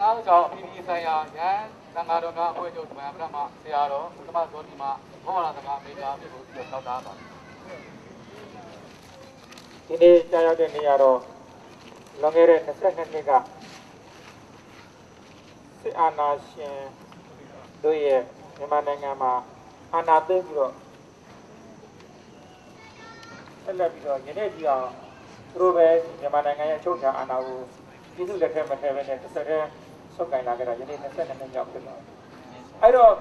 ငါးကြောင့်အပြည်ပြည်ဆိုင်ရာရန်သံဃာတော်များအဖွဲ့ချုပ်ဗမာပြည်မှာဆရာတော်ဘုသမသောတိမဘောဝရစကားမေတ္တာပြုလို့ပြောတောက်တာပါဒီနေ့ကြားရောက်တဲ့နေရာတော့လွန်ခဲ့တဲ့22နှစ်ကစစ်အာဏာရှင်တို့ရဲ့မြန်မာနိုင်ငံမှာအာဏာသိမ်းပြီးတော့ဆက်လက်ပြီးတော့ယနေ့ဒီအောင်သူတို့ပဲမြန်မာနိုင်ငံရဲ့အချုပ်အခြာအာဏာကို ပြည်သူလက်ထက်မထည့်ဘဲနဲ့တစ်ဆက်တည်းဆုတ်ကင်လာကြတာယနေ့22နှစ်မြောက်ဖြစ်သွားတယ်။အဲ့တော့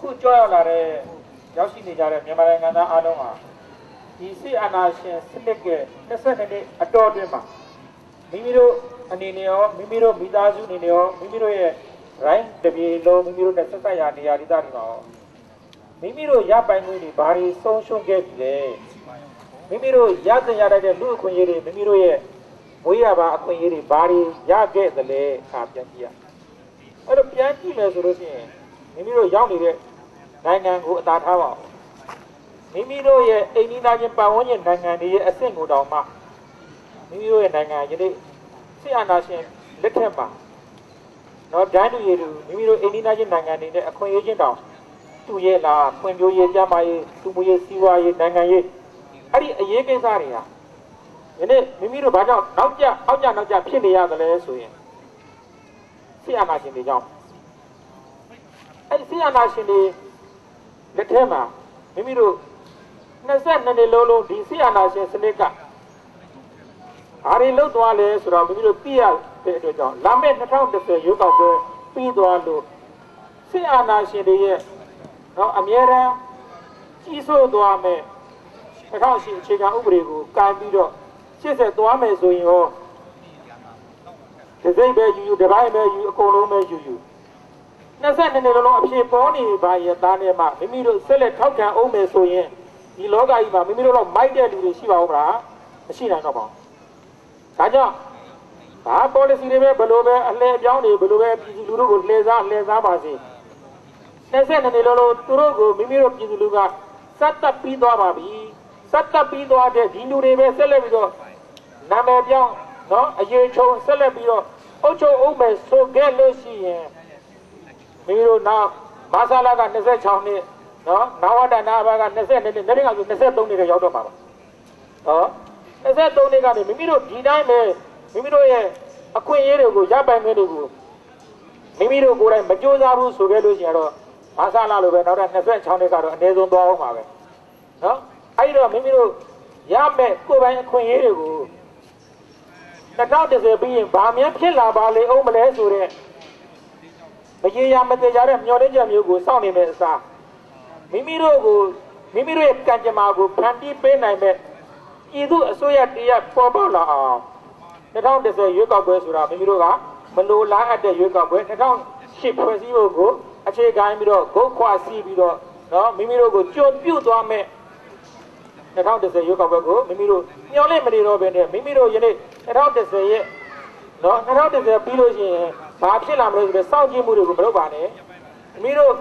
ခုကြောက်ရောက်လာတဲ့ရောက်ရှိနေကြတဲ့မြန်မာနိုင်ငံသားအားလုံးဟာဒီစစ်အာဏာရှင်စနစ်က22နှစ်အတော်အတွင်းမှာမိမိတို့အနေနဲ့ရောမိမိတို့မိသားစုအနေနဲ့ရောမိမိတို့ရဲ့ right တပြေလုံးမိမိတို့နဲ့ဆက်ဆက်ရာနေရာဒေသတွေမှာရောမိမိတို့ရပိုင်ခွင့်တွေဘာတွေဆုံးရှုံးခဲ့ပြီလဲမိမိတို့ရသင့်ရတတ်တဲ့လူအခွင့်အရေးတွေမိမိတို့ရဲ့ မွေးရပါအခွင့်အရေးတွေဘာတွေရခဲ့သလဲအခါပြန်ကြည့်ရအဲ့တော့ပြန်ကြည့်မယ်ဆိုလို့ရှိရင်မိမိတို့ရောက်နေတဲ့နိုင်ငံကိုအသာထားပါအောင်မိမိတို့ရဲ့အိမ်နီးနားချင်းပတ်ဝန်းကျင်နိုင်ငံတွေရဲ့အဆင့်ကိုတောင်မှမိမိတို့ရဲ့နိုင်ငံယနေ့ဆရာနာရှင်လက်ထက်မှာတော့ဒန်းတူရည်တူမိမိတို့အိမ်နီးနားချင်းနိုင်ငံတွေနဲ့အခွင့်အရေးချင်းတောင်တူရဲ့လားဖွံ့ဖြိုးရေးကျန်းမာရေးသူမှုရေးစီးပွားရေးနိုင်ငံရေးအဲ့ဒီအရေးကိစ္စတွေဟာ ယနေ့မိမိတို့ဘာကြောင့်နောက်ကျအောက်ကျနောက်ကျဖြစ်နေရသလဲဆိုရင်ဆရာနာရှင်တွေကြောင့်အဲ့ဒီဆရာနာရှင်တွေလက်ထက်မှာမိမိတို့22နှစ်လုံးလုံးဒီဆီယနာရှင်စနစ်ကဘာတွေလုတ်သွားလဲဆိုတော့မိမိတို့သိရတဲ့အတွက်ကြောင့်လာမယ့်2010ရွေးကောက်ပွဲပြီးသွားလို့ဆီယနာရှင်တွေရဲ့တော့အမြဲတမ်းကြီးစိုးသွားမယ်2010အခြေခံဥပဒေကိုကင်ပြီးတော့ ရှေ့ဆက်သွားမယ်ဆိုရင်ရောဒီစိတ်ပဲယူယူဒီပိုင်းပဲယူအကုန်လုံးပဲယူယူ22နှစ်လုံးလုံးအဖြစ်ပေါ်နေပါရဲ့သားနဲ့မှမိမိတို့ဆက်လက်ထောက်ခံအောင်မယ်ဆိုရင်ဒီလောကကြီးမှာမိမိတို့တော့မိုက်တဲ့လူတွေရှိပါဦးမလားမရှိနိုင်တော့ပါဘူး။ဒါကြောင့်ဘာ policy တွေပဲဘယ်လိုပဲအလှည့်အပြောင်းတွေဘယ်လိုပဲပြည်သူလူထုကိုလှည့်စားလှည့်စားပါစေ။22နှစ်လုံးလုံးသူတို့ကိုမိမိတို့ပြည်သူလူကစက်တက်ပြီးသွားပါပြီ။စက်တက်ပြီးသွားတဲ့ဒီလူတွေပဲဆက်လက်ပြီးတော့ နာမည်ပြောင်းနော်အရေးချုံဆက်လက်ပြီးတော့အုတ်ချုပ်အောင်မယ်ဆိုခဲ့လို့ရှိရင်မိမိတို့နောက်မာဆာလာက26နှစ်နော်နာဝတ္တနာဘာက20နှစ်နှစ်နေ့ကဆို23နှစ်ရောက်တော့မှာပါနော်23နှစ်ကနေမိမိတို့ဒီတိုင်းပဲမိမိတို့ရဲ့အခွင့်အရေးတွေကိုရပိုင်ခွင့်တွေကိုမိမိတို့ကိုယ်တိုင်မကြိုးစားဘူးဆိုခဲ့လို့ရှိရင်တော့ဘာသာလာလို့ပဲနောက်ထပ်26နှစ်ကတော့အနည်းဆုံးသွားအောင်ပါပဲနော်အဲ့ဒီတော့မိမိတို့ရမဲ့ကိုယ်ပိုင်အခွင့်အရေးတွေကို 2010ပြီးရင်ဘာများဖြစ်လာပါလေအောင်မလဲဆိုတော့မရေရာမသေးကြတဲ့မျောလင်းချက်မျိုးကိုစောင့်နေမယ့်အစားမိမိတို့ကိုမိမိတို့ရဲ့ကံကြမ္မာကိုဖန်တီးပေးနိုင်မဲ့ပြည်သူအစိုးရတရားပေါ်ပေါက်လာအောင်2010ရွေးကောက်ပွဲဆိုတာမိမိတို့ကမလိုလားအပ်တဲ့ရွေးကောက်ပွဲ2008ဖွဲ့စည်းဖို့ကိုအခြေခံပြီးတော့ဂုတ်ခွာစီးပြီးတော့နော်မိမိတို့ကိုကြုံပြုတ်သွားမဲ့2010ရွေးကောက်ပွဲကိုမိမိတို့မျှော်လင့်မနေတော့ဘဲနဲ့မိမိတို့ယနေ့ 2010ရဲ့နော်2010ပြီးလို့ရှိရင်ဘာဖြစ်လာမလဲဆိုတော့စောင့်ကြည့်မှုတွေကိုမလုပ်ပါနဲ့မိမိတို့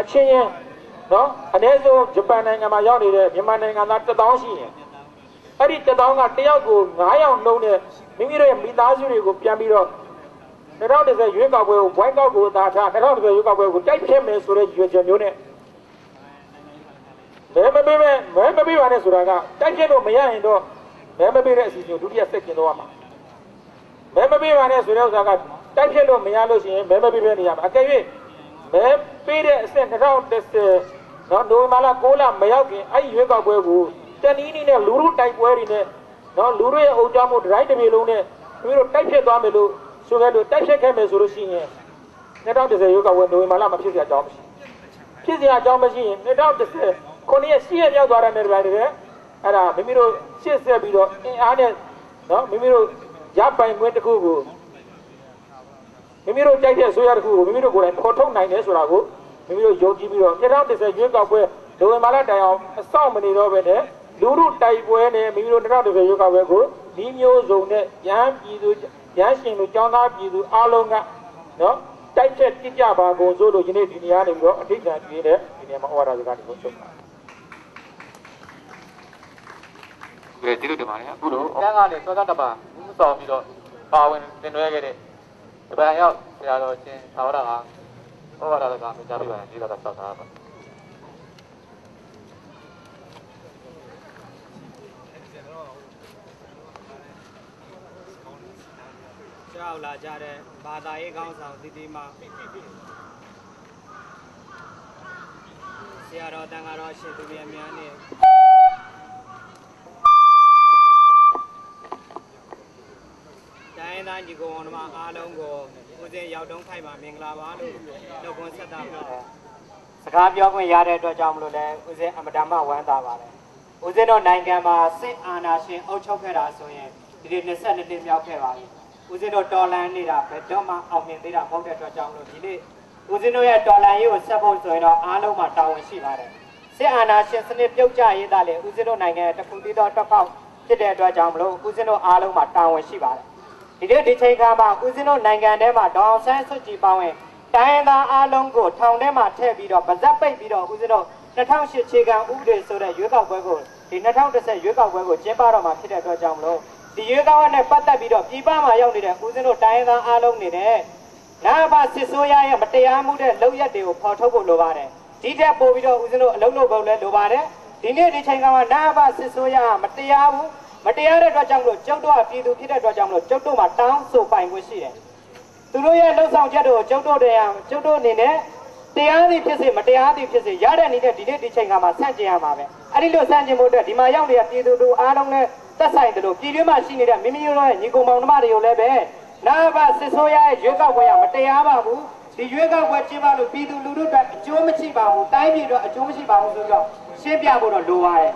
အချင်းချင်းနော်အနည်းဆုံးဂျပန်နိုင်ငံမှာရောက်နေတဲ့မြန်မာနိုင်ငံသား1000ရှိရင်အဲ့ဒီ1000ကတယောက်ကို9ယောက်နှုံးနဲ့မိမိတို့ရဲ့မိသားစုတွေကိုပြန်ပြီးတော့2010ရွေးကောက်ပွဲကိုဘွိုင်းကောက်ကိုသာထား2010ရွေးကောက်ပွဲကိုတိုက်ဖြတ်မယ်ဆိုတဲ့ရွေးချယ်မျိုးနဲ့မဲမပေးမဲမဲမပေးပါနဲ့ဆိုတာကတိုက်ဖြတ်လို့မရရင်တော့ မဲမပေးတဲ့အစီအစဉ်ကိုဒုတိယဆက်ကျင်တော့ရမှာမဲမပေးပါနဲ့ဆိုတဲ့ဥစ္စာကတိုက်ဖြတ်လို့မရလို့ရှိရင်မဲမပေးပဲနေရမှာအကယ်၍မဲပေးတဲ့အဆင့်2010နော်နိုဝင်ဘာလ6လမရောက်ခင်အဲ့ဒီရွေးကောက်ပွဲကိုတနည်းနည်းနဲ့လူလူတိုက်ပွဲတွေနဲ့နော်လူတွေရဲ့အုပ်ကြောင်းမှုဒရိုက်တပြေလုံးနဲ့သူတို့တိုက်ဖြတ်သွားမယ်လို့ဆိုခဲ့လို့တိုက်ဖြတ်ခဲ့မယ်ဆိုလို့ရှိရင်2010ရွေးကောက်ပွဲနိုဝင်ဘာလမှာဖြစ်စရာအကြောင်းမရှိဖြစ်စရာအကြောင်းမရှိရင်2010ခုနှစ်ရက်ရှိရမြောက်သွားတဲ့နေရာတွေ အဲ့ဒါမိမိတို့ရှစ်ဆက်ပြီးတော့အင်အားနဲ့နော်မိမိတို့ရပိုင်ခွင့်တစ်ခုကိုမိမိတို့ကြိုက်တဲ့ဆိုရတစ်ခုကိုမိမိတို့ကိုယ်တိုင်ဖော်ထုတ်နိုင်တယ်ဆိုတာကိုမိမိတို့ယုံကြည်ပြီးတော့2010ရွေးကောက်ပွဲဒိုဝင်မာလာတိုင်အောင်အဆောက်မနေတော့ပဲနဲ့လူလူတိုက်ပွဲနဲ့မိမိတို့2010ရွေးကောက်ပွဲကိုဒီမျိုးစုံနဲ့ရဟန်းပြည်သူရဟန်းရှင်တို့ចောင်းသားပြည်သူအားလုံးကနော်တိုက်ချက်ကြည့်ကြပါကုန်ဆိုလို့ယနေ့ဒီနေရာနေပြီးတော့အဋ္ဌကံပြည့်တဲ့ဒီနေရာမှာဩဝါဒစကားတွေကိုချုပ်ပါ ကဲကျေးဇူးတင်ပါတယ်အခုလိုတန်းကနေစောကတပါဘူးဆောင်ပြီးတော့ပါဝင်တင်နွှဲခဲ့တဲ့ဒီပန်ရောက်ဆရာတော်ချင်းသာဝရကဟောဝါဒကမိသားပြပါရေးတာတော့ဆောက်ထားပါကြောက်လာကြတဲ့ဘာသာရေးကောင်းဆောင်တည်တည်မှဆရာတော်တန်ဃာတော်ရှင်သူမြတ်များနဲ့တိုင်းတိုင်း ဒီကုန်းတော်မှာအားလုံးကိုဦးစင်ရောက်တုံးခိုက်ပါမင်္ဂလာပါလို့နှုတ်ခွန်းဆက်တာပါတယ်စကားပြောခွင့်ရတဲ့အတွက်ကြောင့်မလို့လဲဦးစင်အမတမဝမ်းသာပါတယ်ဦးစင်တို့နိုင်ငံမှာစစ်အာဏာရှင်အုပ်ချုပ်ခဲ့တာဆိုရင်ဒီနေ့22နှစ်မြောက်ခဲ့ပါပြီဦးဇင်းတို့တော်လန်နေတာဘယ်တော့မှအောင်မြင်သေးတာမဟုတ်တဲ့အတွက်ကြောင့်မလို့ဒီနေ့ဦးဇင်းတို့ရဲ့တော်လန်ရေးကိုဆက်ဖို့ဆိုရင်တော့အားလုံးမှာတာဝန်ရှိပါတယ်စစ်အာဏာရှင်စနစ်ပြုတ်ကျရေးသားလေဦးဇင်းတို့နိုင်ငံရဲ့တစ်ခုတည်းသောတစ်ပေါက်ဖြစ်တဲ့အတွက်ကြောင့်မလို့ဦးဇင်းတို့အားလုံးမှာတာဝန်ရှိပါတယ် ဒီနေ့ဒီချိန်ခါမှာဦးဇင်းတို့နိုင်ငံထဲမှာဒေါအောင်ဆန်းစုကြည်ပေါင်းရင်တိုင်းရင်းသားအားလုံးကိုထောင်ထဲမှာထည့်ပြီးတော့ဗဇက်ပိတ်ပြီးတော့ဦးဇင်းတို့2008ခြေခံဥပဒေဆိုတဲ့ရွေးကောက်ပွဲကိုဒီ2010ရွေးကောက်ပွဲကိုကျင်းပတော့မှာဖြစ်တဲ့အတွက်ကြောင့်မလို့ဒီရွေးကောက်ပွဲနဲ့ပတ်သက်ပြီးတော့ပြည်ပမှာရောက်နေတဲ့ဦးဇင်းတို့တိုင်းရင်းသားအားလုံးနေနဲ့နာဘစစ်ဆိုးရရဲ့မတရားမှုတဲ့လောက်ရက်တွေကိုဖော်ထုတ်ဖို့လိုပါတယ်ဒီတက်ပို့ပြီးတော့ဦးဇင်းတို့အလုံးလုံးပုံလဲလိုပါတယ်ဒီနေ့ဒီချိန်ကမှနာဘစစ်ဆိုးရမတရားဘူး မတရားတဲ့အတွက်ကြောင့်မလို့ကျုပ်တို့ကပြည်သူဖြစ်တဲ့အတွက်ကြောင့်မလို့ကျုပ်တို့မှာတောင်းဆိုပိုင်ခွင့်ရှိတယ်သူတို့ရဲ့လှုပ်ဆောင်ချက်တွေကိုကျုပ်တို့တရားကျုပ်တို့အနေနဲ့တရားသည်ဖြစ်စေမတရားသည်ဖြစ်စေရတဲ့အနေနဲ့ဒီနေ့ဒီချိန်ကမှဆန့်ကျင်ရမှာပဲအဲ့ဒီလိုဆန့်ကျင်ဖို့အတွက်ဒီမှာရောက်နေတဲ့ပြည်သူတို့အားလုံးနဲ့သက်ဆိုင်တယ်လို့ပြည်တွင်းမှာရှိနေတဲ့မိမိတို့ရဲ့ညီကောင်မောင်နှမတွေကိုလည်းပဲနာဘစစ်ဆိုးရရဲ့ရွေးကောက်ပွဲကမတရားပါဘူးဒီရွေးကောက်ပွဲကျင်းပလို့ပြည်သူလူထုအတွက်အကျိုးမရှိပါဘူးတိုင်းပြည်အတွက်အကျိုးမရှိပါဘူးဆိုပြီးတော့ရှင်းပြဖို့တော့လိုပါတယ်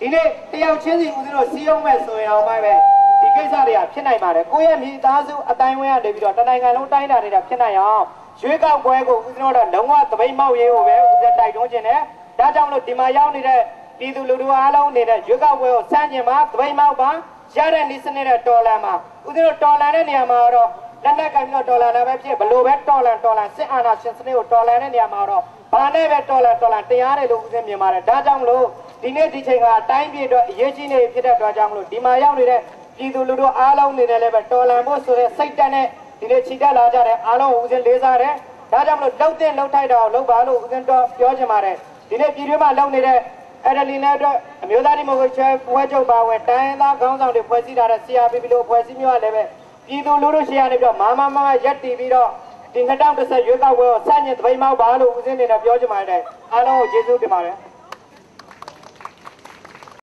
ဒီနေ့တယောက်ချင်းစီဦးဇင်းတို့စီးအောင်မဲ့ဆိုရင်အောင်ပဲဒီကိစ္စတွေကဖြစ်နိုင်ပါတယ်ကိုယ့်ရဲ့မိသားစုအတိုင်းဝန်းကနေပြီးတော့တနိုင်ငံလုံးတိုင်းတာနေတာဖြစ်နိုင်အောင်ရွေးကောက်ပွဲကိုဦးဇင်းတို့တော့လုံးဝသပိတ်မောက်ရေးကိုပဲဦးဇင်းတိုက်တွန်းခြင်းနဲ့ဒါကြောင့်မလို့ဒီမှာရောက်နေတဲ့ပြည်သူလူထုအားလုံးနေတဲ့ရွေးကောက်ပွဲကိုစမ်းကျင်ပါသပိတ်မောက်ပါရတဲ့နေစနစ်နဲ့တော်လန်ပါဦးဇင်းတို့တော်လန်တဲ့နေရာမှာတော့လက်လက်ကင်ပြီးတော့တော်လန်တာပဲဖြစ်ဘလို့ပဲတော်လန်တော်လန်စစ်အာဏာရှင်စနစ်ကိုတော်လန်တဲ့နေရာမှာတော့ဘာနဲ့ပဲတော်လန်တော်လန်တရားတယ်လို့ဦးဇင်းမြင်ပါတယ်ဒါကြောင့်မလို့ ဒီနေ့ဒီချိန်ကအတိုင်းပြည်အတွက်အရေးကြီးနေဖြစ်တဲ့အတွက်ကြောင့်မလို့ဒီမှာရောက်နေတဲ့ပြည်သူလူထုအားလုံးနေတယ်လည်းပဲတော်လန်ဖို့ဆိုတဲ့စိတ်တက်နဲ့ဒီနေ့ခြိတက်လာကြတဲ့အားလုံးကိုဦးဇင်းလေးစားတယ်ဒါကြောင့်မလို့လှုပ်တဲ့လှုပ်ထိုက်တာကိုလှုပ်ပါလို့ဦးဇင်းတော့ပြောချင်ပါတယ်ဒီနေ့ပြည်တွင်းမှာလှုပ်နေတဲ့အဲ့ဒါလီနဲ့အတွက်အမျိုးသားဒီမိုကရေစီဖွဲ့ချုပ်ပါဝင်တိုင်းရင်းသားခေါင်းဆောင်တွေဖွဲ့စည်းထားတဲ့ CRPP လို့ဖွဲ့စည်းမျိုးကလည်းပဲပြည်သူလူထုရှေ့ကနေပြီးတော့မာမမမရက်တီပြီးတော့ဒီ2010ရွေးကောက်ပွဲကိုစတင်သပိတ်မောက်ပါလို့ဦးစင်းနေနဲ့ပြောချင်ပါတယ်အားလုံးကိုကျေးဇူးတင်ပါတယ်